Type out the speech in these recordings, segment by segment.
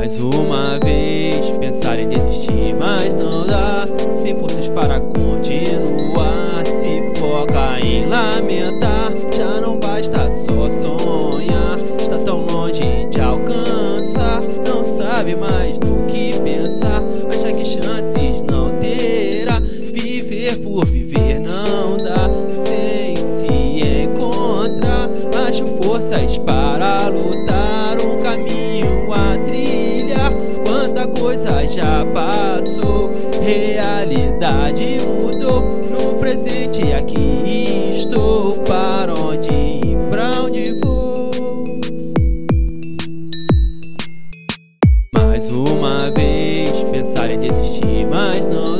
Mais uma vez pensar em desistir, mas não dá. Sem forças para continuar. Se foca em lamentar, já não basta só sonhar. Está tão longe de alcançar, não sabe mais no que pensar. Acha que chances não terá. Viver por viver não dá. Sem se encontrar, acho forças para lutar. Coisa já passou, realidade mudou. No presente aqui estou. Para onde ir, pra onde vou? Mais uma vez pensar em desistir, mas não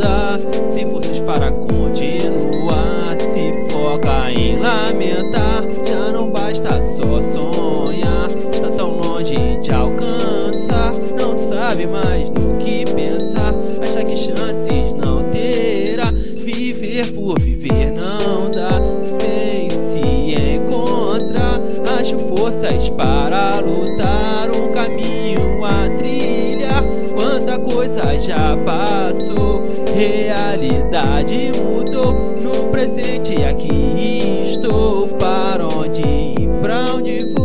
mais do que pensar. Achar que chances não terá. Viver por viver não dá. Sem se encontrar, acho forças para lutar. Um caminho a trilhar. Quanta coisa já passou. Realidade mudou. No presente aqui estou. Para onde ir? Pra onde vou?